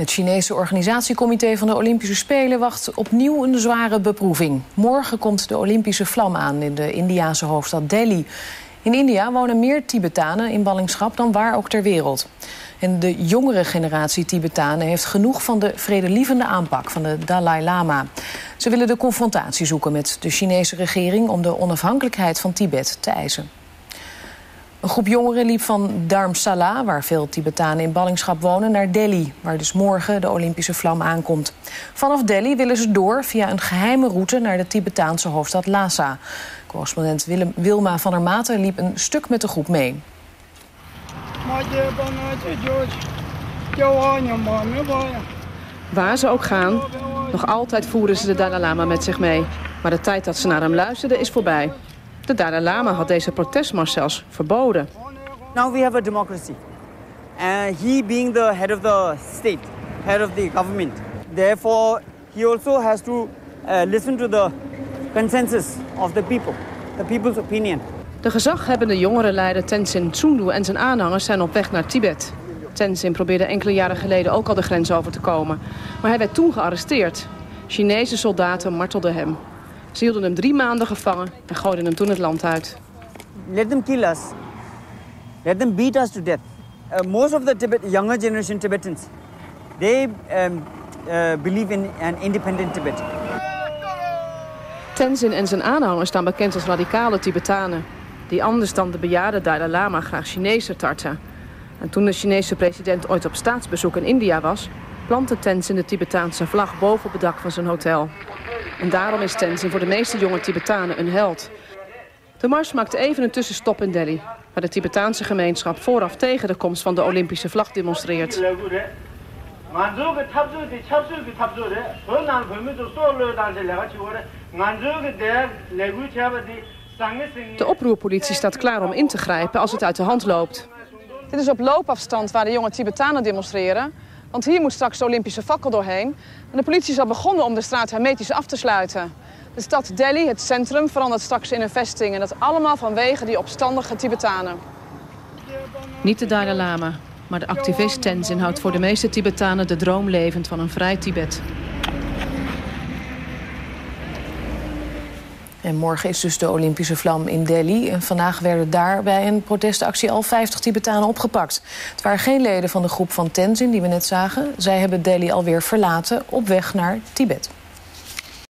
Het Chinese organisatiecomité van de Olympische Spelen wacht opnieuw een zware beproeving. Morgen komt de Olympische vlam aan in de Indiase hoofdstad Delhi. In India wonen meer Tibetanen in ballingschap dan waar ook ter wereld. En de jongere generatie Tibetanen heeft genoeg van de vredelievende aanpak van de Dalai Lama. Ze willen de confrontatie zoeken met de Chinese regering om de onafhankelijkheid van Tibet te eisen. Een groep jongeren liep van Dharamsala, waar veel Tibetanen in ballingschap wonen, naar Delhi, waar dus morgen de Olympische vlam aankomt. Vanaf Delhi willen ze door via een geheime route naar de Tibetaanse hoofdstad Lhasa. Correspondent Wilma van der Maten liep een stuk met de groep mee. Waar ze ook gaan, nog altijd voeren ze de Dalai Lama met zich mee. Maar de tijd dat ze naar hem luisterden is voorbij. De Dalai Lama had deze protestmars zelfs verboden. Now we have a democracy. And he being the head of the state, head of the government. Therefore, he also has to uh, listen to the consensus of the people, the people's opinion. De gezaghebbende jongerenleider Tenzin Tsundu en zijn aanhangers zijn op weg naar Tibet. Tenzin probeerde enkele jaren geleden ook al de grens over te komen. Maar hij werd toen gearresteerd. Chinese soldaten martelden hem. Ze hielden hem drie maanden gevangen en gooiden hem toen het land uit. Let them kill us. Let them beat us to death. Uh, most of the Tibet, younger generation Tibetans, they um, uh, believe in an independent Tibet. Tenzin en zijn aanhangers staan bekend als radicale Tibetanen... die anders dan de bejaarde Dalai Lama graag Chinezen tarten. En toen de Chinese president ooit op staatsbezoek in India was... plantte Tenzin de Tibetaanse vlag boven op het dak van zijn hotel. En daarom is Tenzin voor de meeste jonge Tibetanen een held. De mars maakte even een tussenstop in Delhi... waar de Tibetaanse gemeenschap vooraf tegen de komst van de Olympische vlag demonstreert. De oproerpolitie staat klaar om in te grijpen als het uit de hand loopt. Dit is op loopafstand waar de jonge Tibetanen demonstreren. Want hier moet straks de Olympische fakkel doorheen. En de politie is al begonnen om de straat hermetisch af te sluiten. De stad Delhi, het centrum, verandert straks in een vesting. En dat allemaal vanwege die opstandige Tibetanen. Niet de Dalai Lama, maar de activist Tenzin houdt voor de meeste Tibetanen de droom levend van een vrij Tibet. En morgen is dus de Olympische vlam in Delhi. En vandaag werden daar bij een protestactie al 50 Tibetanen opgepakt. Het waren geen leden van de groep van Tenzin die we net zagen. Zij hebben Delhi alweer verlaten op weg naar Tibet.